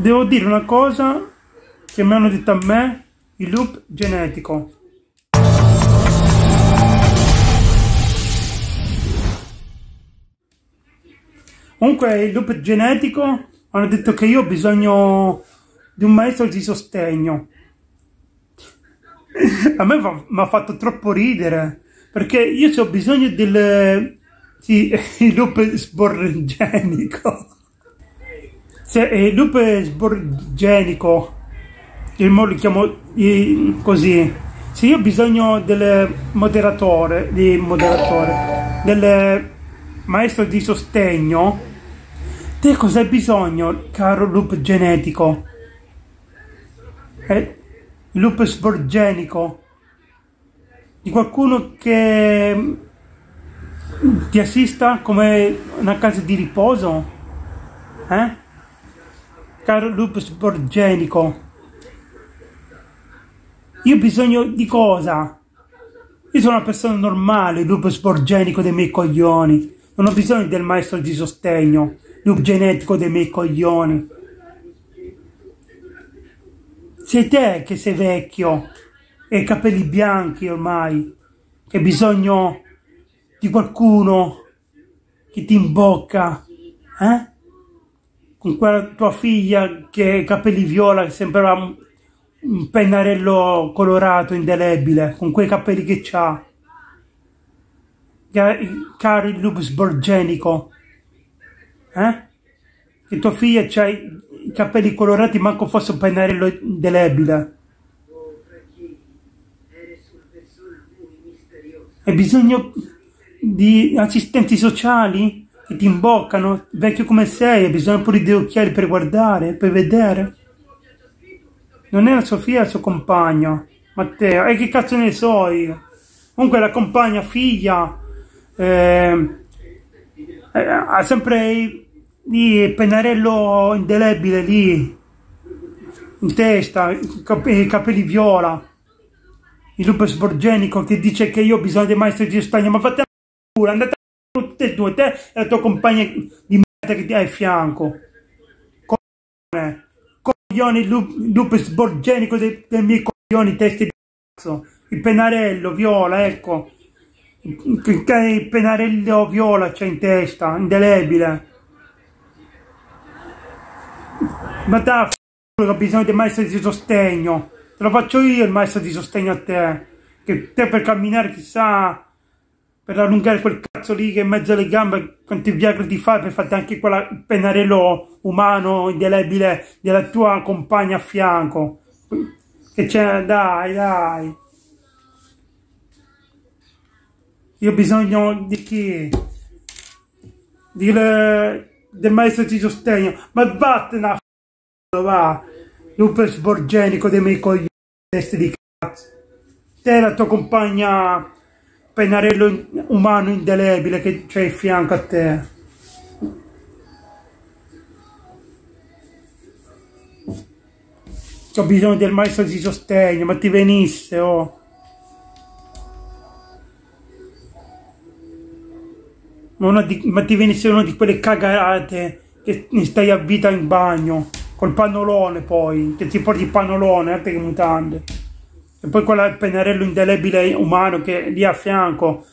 Devo dire una cosa che mi hanno detto a me, il loop genetico. Comunque il loop genetico hanno detto che io ho bisogno di un maestro di sostegno. A me mi ha fatto troppo ridere perché io ho bisogno del sì, loop sborgenico. Se, il loop sborgenico, mo lo chiamo così. Se io ho bisogno del moderatore, di moderatore, del maestro di sostegno, te cosa hai bisogno, caro loop genetico? Eh, loop sborgenico di qualcuno che ti assista come una casa di riposo? Eh? Caro lupus borgenico, io ho bisogno di cosa? Io sono una persona normale, lupus borgenico dei miei coglioni. Non ho bisogno del maestro di sostegno, loop genetico dei miei coglioni. Sei te che sei vecchio e capelli bianchi ormai, che hai bisogno di qualcuno che ti imbocca, eh? Con quella tua figlia che ha capelli viola, che sembrava un pennarello colorato, indelebile, con quei capelli che c'ha. Caro il lupus borgenico, eh? Che tua figlia ha i capelli colorati, manco fosse un pennarello indelebile. Hai bisogno di assistenti sociali ti imboccano, vecchio come sei, hai bisogno pure di occhiali per guardare, per vedere. Non è la Sofia il suo compagno, Matteo, e che cazzo ne so io? Comunque la compagna, figlia, eh, eh, ha sempre lì il pennarello indelebile lì, in testa, i capelli viola il lupo sborgenico che dice che io ho bisogno dei maestri di Spagna, ma fate culo, andate a tutte e due, te e la tua compagna di merda che ti hai a fianco. Coglione, coglioni, lupo sborgenico dei, dei miei coglioni, testi di cazzo. Il pennarello viola, ecco. Il pennarello viola c'è in testa, indelebile. Ma da f***o che ho bisogno di maestro di sostegno. Te lo faccio io il maestro di sostegno a te. Che te per camminare chissà per allungare quel cazzo lì che in mezzo alle gambe quanti viagri ti fai per farti anche quel pennarello umano indelebile della tua compagna a fianco. Che c'è dai dai. Io ho bisogno di chi? Di le, del maestro di sostegno. Ma vattene a f***o va. Lupo sborgenico dei miei coglioni di cazzo. Te la tua compagna pennarello umano indelebile che c'è in fianco a te. Ho bisogno del maestro di sostegno, ma ti venisse, oh. Di, ma ti venisse una di quelle cagate che stai a vita in bagno, col pannolone poi, che ti porti il pannolone, altri che mutande. E poi quel pennarello indelebile umano che è lì a fianco,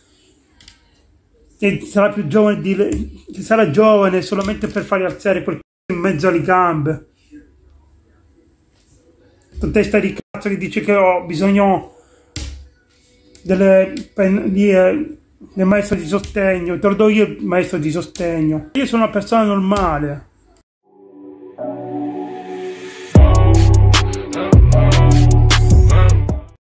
che sarà più giovane, di, che sarà giovane solamente per fargli alzare quel c***o in mezzo alle gambe. Questa testa di cazzo che dice che ho bisogno delle, di, eh, del maestro di sostegno, te lo do io il maestro di sostegno. Io sono una persona normale,